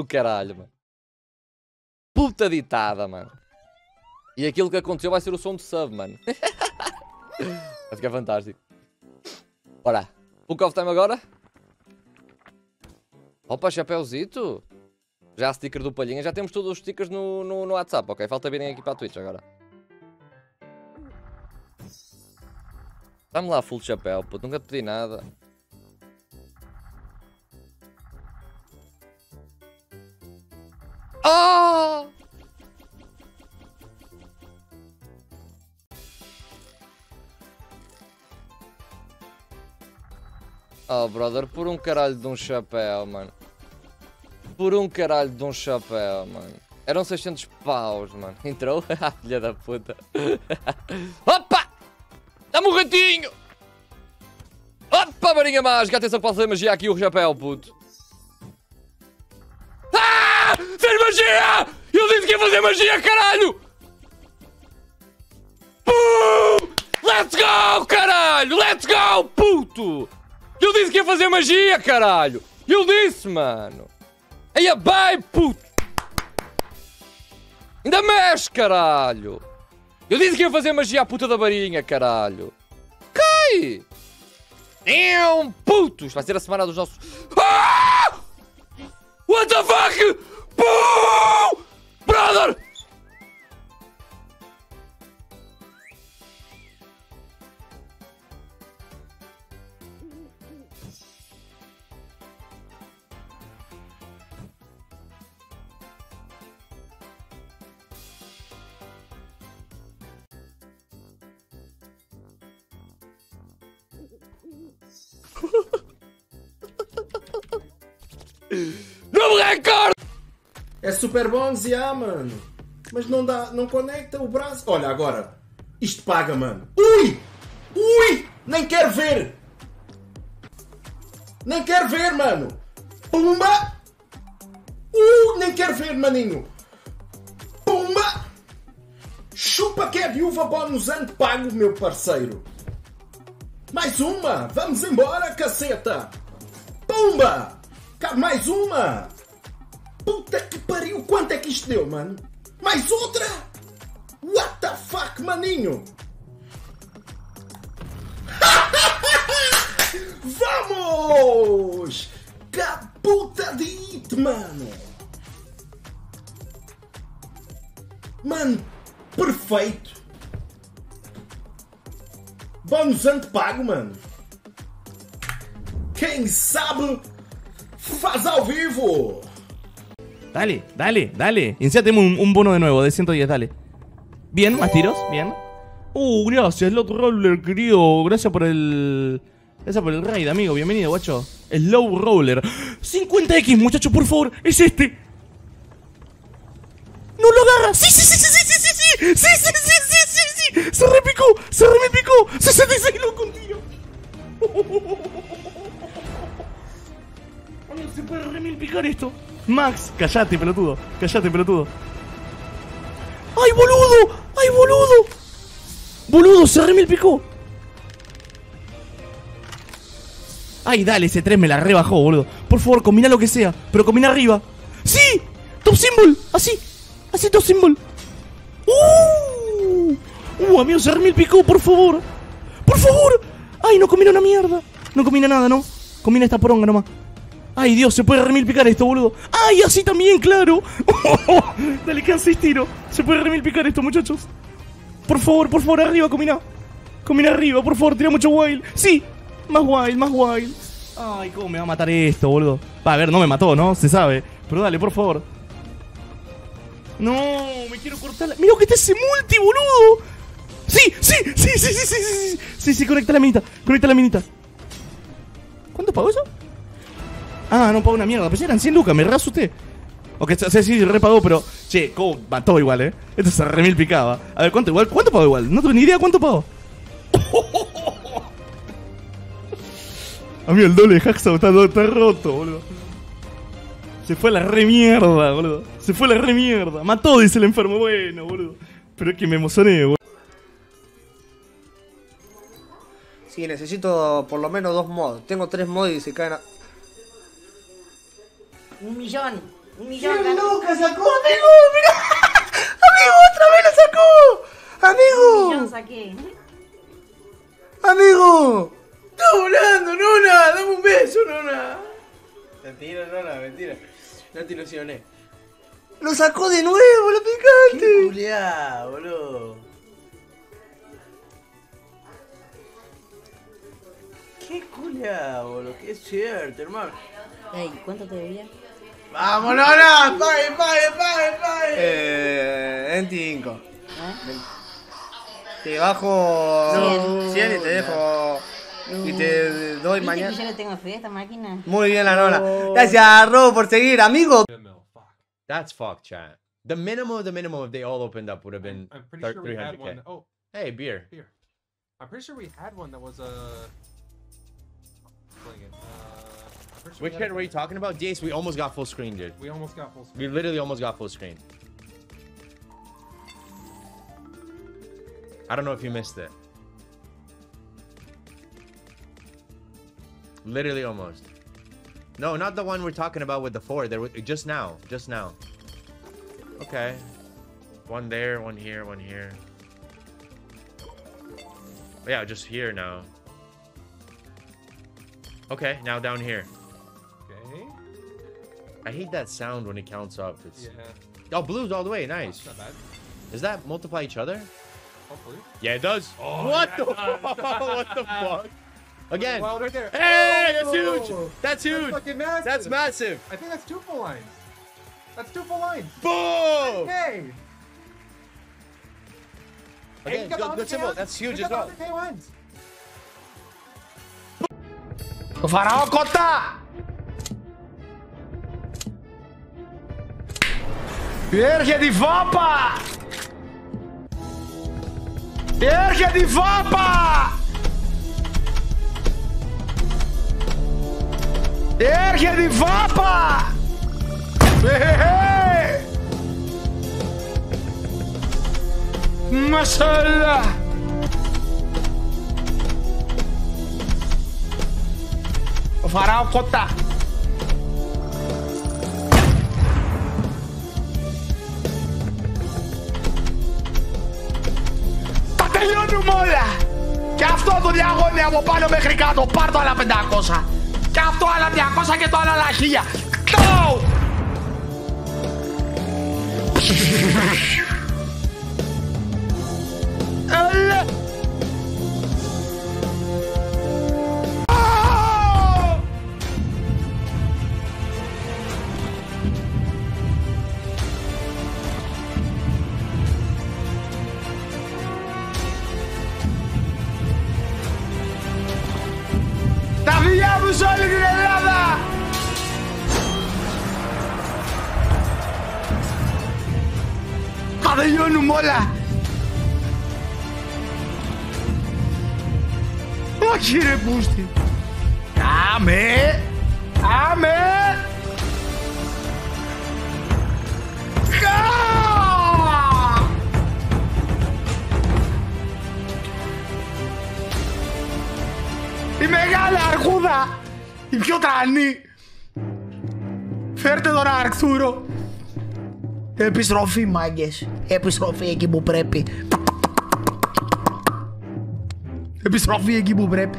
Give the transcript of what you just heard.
Do caralho, mano. Puta ditada, mano. E aquilo que aconteceu vai ser o som de sub, mano. vai ficar fantástico. Bora. Book of time agora. Opa, chapéuzito. Já sticker do Palhinha. Já temos todos os stickers no, no, no WhatsApp, ok? Falta virem aqui para a Twitch agora. Dá-me lá full chapéu, puto. Nunca pedi nada. Ah! Oh, brother, por um caralho de um chapéu, mano. Por um caralho de um chapéu, mano. Eram 600 paus, mano. Entrou? Filha da puta. Opa! Dá-me um ratinho! Opa, marinha mágica! Atenção que pode fazer magia aqui o chapéu, puto. Magia! Eu disse que ia fazer magia, caralho! Pum! Let's go, caralho! Let's go, puto! Eu disse que ia fazer magia, caralho! Eu disse, mano! Aí bem, puto! Ainda mexe, caralho! Eu disse que ia fazer magia à puta da varinha, caralho! Cai! É um puto! Vai ser a semana dos nossos... Novo recorde! É super bom, Zia, mano. Mas não dá, não conecta o braço. Olha, agora. Isto paga, mano. Ui! Ui! Nem quero ver! Nem quero ver, mano! Pumba! Uh! Nem quero ver, maninho! Pumba! Chupa que é viúva bonusante pago, meu parceiro! Mais uma! Vamos embora, caceta! Pumba! Mais uma! Puta que pariu! Quanto é que isto deu, mano? Mais outra? What the fuck, maninho? Vamos! Caputa de mano! Mano, perfeito! Bonusante pago, mano! Quem sabe faz ao vivo! Dale, dale, dale. Tenemos un, un bono de nuevo de 110, dale. Bien, más tiros, bien. Uh, gracias, Lot Roller, querido. Gracias por el. Gracias por el raid, amigo. Bienvenido, guacho. Slow Roller. 50x, muchacho, por favor. Es este. ¡No lo agarra! ¡Sí, sí, sí, sí, sí, sí, sí! ¡Sí, sí, sí, sí! ¡Se repicó! ¡Se repicó! ¡66 loco un tiro! Se puede remil picar esto. Max, callate, pelotudo. Callate, pelotudo. ¡Ay, boludo! ¡Ay, boludo! Boludo, se remil picó. Ay, dale, ese 3 me la rebajó, boludo. Por favor, combina lo que sea, pero combina arriba. ¡Sí! ¡Top symbol! Así, así top symbol. ¡Uh! ¡Uh, amigo, se remil picó, por favor! ¡Por favor! ¡Ay, no combina una mierda! No combina nada, ¿no? Combina esta poronga nomás. Ay, Dios, se puede remil picar esto, boludo. Ay, así también, claro. Dale, quedan 6 tiros. Se puede remil picar esto, muchachos. Por favor, por favor, arriba, combina. Combina arriba, por favor, tira mucho wild. Sí, más wild, más wild. Ay, cómo me va a matar esto, boludo. Va, a ver, no me mató, ¿no? Se sabe. Pero dale, por favor. No, me quiero cortar la... Mira que está ese multi, boludo. Sí, sí, sí, sí, sí, sí, sí, sí, sí, sí, conecta la minita, conecta la minita. ¿Cuánto pagó eso? Ah, no pagó una mierda. Pues eran 100 lucas, me re asusté. Ok, sea, sí, repagó, pero. Che, ¿cómo mató igual, eh? Esto se remil picaba. A ver, ¿cuánto igual? ¿Cuánto pagó igual? No tengo ni idea cuánto pagó. Amigo, el doble de Hacksaw está, está roto, boludo. Se fue a la re mierda, boludo. Se fue a la re mierda. Mató, dice el enfermo. Bueno, boludo. Pero es que me emocioné, boludo. Sí, necesito por lo menos dos mods. Tengo tres mods y se caen a... Un millón. Un millón ganó. Lucas sacó, amigo! ¡Mira! ¡Amigo, otra vez la sacó! Un millón ¡Amigo! saqué. ¡Amigo! ¡Está volando, Nona! ¡Dame un beso, Nona! Mentira, Nona, mentira. No te ilusioné. ¡Lo sacó de nuevo, la picante! ¡Qué culiá, boludo! ¡Qué cierto, hermano! Ey, ¿cuánto te debía? ¡Vamos, Nona! ¡Pague, pague, pague, pague! Eh, 25. ¿Eh? Te bajo Cien. 100 y te dejo. Y te doy ¿Viste mañana. que yo le tengo fe a esta máquina? Muy bien, la nona. Gracias, Robo, por seguir, amigo. That's fuck, chat. The minimum of the minimum if they all opened up would have been I'm pretty thir- sure we had 300k. one. Oh, Hey, beer. here. I'm pretty sure we had one that was a. Uh, Sure Which we had were you talking about? Jace, we almost got full screen, dude. We almost got full screen. We literally almost got full screen. I don't know if you missed it. Literally almost. No, not the one we're talking about with the four. There, was- just now, just now. Okay. One there, one here, one here. Yeah, just here now. Okay, now down here. I hate that sound when it counts up. It's yeah. Oh, blues all the way. Nice. That's not bad. Does that multiply each other? Hopefully. Yeah, it does. Oh, what, yeah, the does. what the fuck? Again. Well, right there. Hey, oh, that's huge. That's huge. That's massive. That's massive. I think that's two full lines. That's two full lines. Boom. Okay. Again, go, good, good symbol. That's huge as well. ファラオコッタ Erge de vapa! Erge de vapa! Erge de vapa! Maşallah! O varal cotar. Τα τελειώνουμε όλα! Και αυτό το διαγώνιο από πάνω μέχρι κάτω, πάρ' το άλλα 500! Και αυτό άλλα 200 και το άλλο άλλα 1000! Το! Παντού σε όλη την Ελλάδα! Θα τελειώνουμε όλα! Όχι ρε Πούστη! Αμέ, αμέ. Η μεγάλη αρχούδα! Η πιο τρανή! Φέρτε τον Αρκτούρο! Επιστροφή μάγκες! Επιστροφή εκεί που πρέπει! Επιστροφή εκεί που πρέπει!